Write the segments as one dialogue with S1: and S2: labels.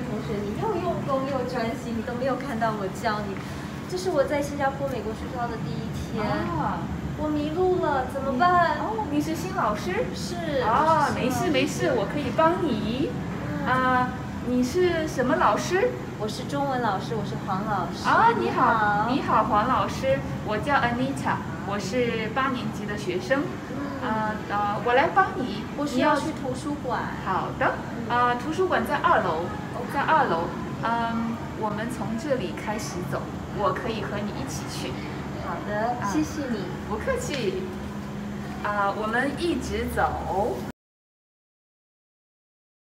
S1: 同学，你又用功又专心，你都没有看到我叫你。这是我在新加坡美国学校的第一天，啊我迷路了，怎么办？
S2: 哦，你是新老师？
S1: 是。
S2: 啊，没事没事，我可以帮你。啊，你是什么老师？
S1: 我是中文老师，我是黄老师。
S2: 啊，你好，你好，黄老师，我叫 Anita，我是八年级的学生。啊呃，我来帮你。
S1: 我需要去图书馆。
S2: 好的。啊，图书馆在二楼，在二楼。嗯，我们从这里开始走，我可以和你一起去。
S1: 好的，谢谢你。
S2: 不客气。啊，我们一直走。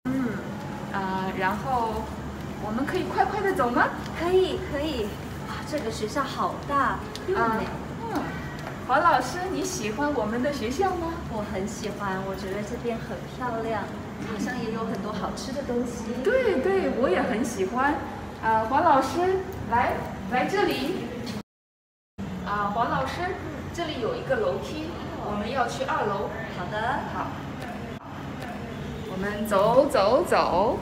S2: 嗯。啊，然后我们可以快快的走吗？
S1: 可以，可以。哇，这个学校好大，又美。
S2: 黄老师，你喜欢我们的学校吗？
S1: 我很喜欢，我觉得这边很漂亮，好像也有很多好吃的东西。
S2: 对对，我也很喜欢。啊，黄老师，来来这里。啊，黄老师，这里有一个楼梯，我们要去二楼。
S1: 好的，
S2: 好。我们走走走。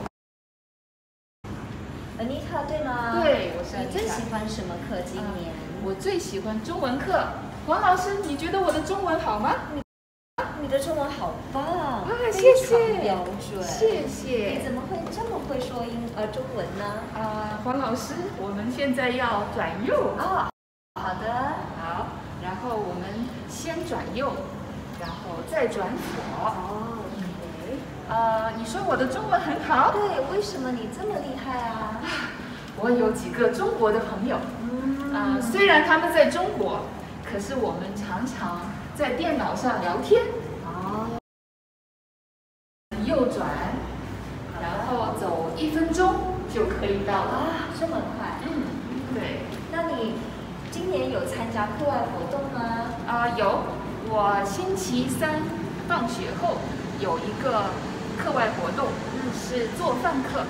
S1: Anita 对吗？
S2: 对，我是。
S1: 你最喜欢什么课？今年？
S2: 我最喜欢中文课。黄老师，你觉得我的中文好吗？
S1: 你你的中文好棒啊！
S2: 谢谢，
S1: 标准，
S2: 谢谢。
S1: 你怎么会这么会说英呃中文呢？
S2: 啊，黄老师，我们现在要转右
S1: 啊。好的，
S2: 好。然后我们先转右，然后再转左。
S1: 哦，OK。
S2: 呃，你说我的中文很好？
S1: 对，为什么你这么厉害啊？
S2: 我有几个中国的朋友，啊，虽然他们在中国。可是我们常常在电脑上聊天。哦。右转，然后走一分钟就可以到了。啊，
S1: 这么快？
S2: 嗯，对。
S1: 那你今年有参加课外活动吗？
S2: 啊，有。我星期三放学后有一个课外活动，是做饭课。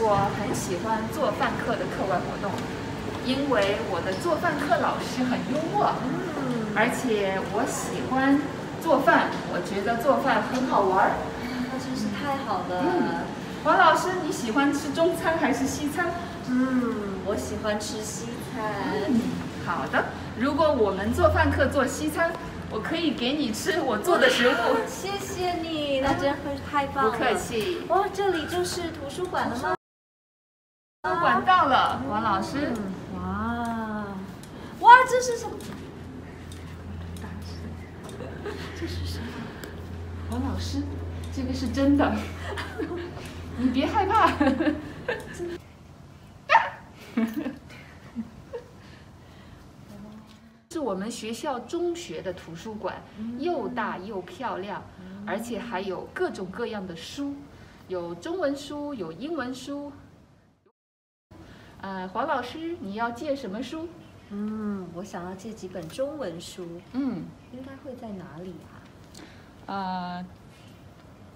S2: 我很喜欢做饭课的课外活动。因为我的做饭课老师很幽默，嗯，而且我喜欢做饭，我觉得做饭很好玩儿，
S1: 那真是太好了。嗯，
S2: 王老师，你喜欢吃中餐还是西餐？
S1: 嗯，我喜欢吃西餐。
S2: 好的，如果我们做饭课做西餐，我可以给你吃我做的食物。
S1: 谢谢你，那真会太棒了。
S2: 不客气。
S1: 哦，这里就是图书馆了吗？
S2: 图书馆到了，王老师。
S1: 哇哇，这是什么？这是什么？
S2: 王老师，这个是真的，你别害怕。是我们学校中学的图书馆，又大又漂亮，而且还有各种各样的书，有中文书，有英文书。呃，黄老师，你要借什么书？
S1: 嗯，我想要借几本中文书。嗯，应该会在哪里
S2: 啊？啊，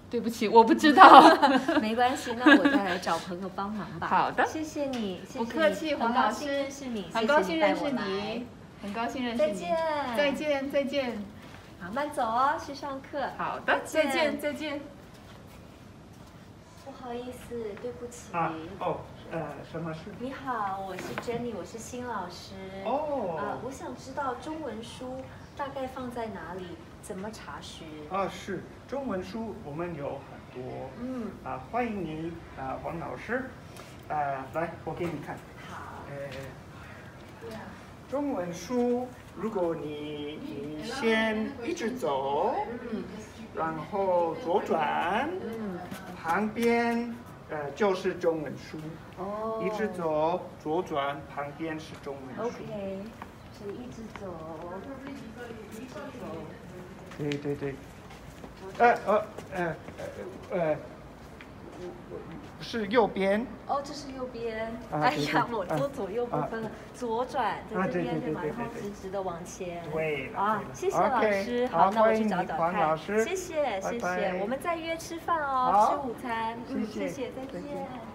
S2: 对不起，我不知道。
S1: 没关系，那我再来找朋友帮忙吧。
S2: 好的，
S1: 谢谢你，
S2: 不客气，黄老师，
S1: 认识你，
S2: 很高兴认识你，很高兴认识你。
S1: 再见，
S2: 再见，再见。
S1: 好慢走哦，去上课。
S2: 好的，再见，再见。
S1: 不好意思，对不起。
S3: 啊，哦。呃，什么事？
S1: 你好，我是 Jenny，我是新老师。哦。呃，我想知道中文书大概放在哪里，怎么查询？
S3: 啊，是中文书，我们有很多。嗯。啊，欢迎你啊，王老师。啊，来，我给你看。
S1: 好。
S3: 呃，中文书，如果你你先一直走，嗯，然后左转，嗯，旁边。呃，就是中文书，哦，一直走，左转，旁边是中文书。
S1: OK，是一直走，一直走。
S3: 对对对。呃呃呃呃。是右边
S1: 哦，这是右边。哎呀，我做左右不分了，左转在这边对吗？然后直直的往前。
S3: 对。
S1: 啊，谢谢老师。好，那我去找找看。
S3: 谢
S1: 谢谢谢，我们再约吃饭哦，吃午餐。
S3: 嗯谢谢，
S1: 再见。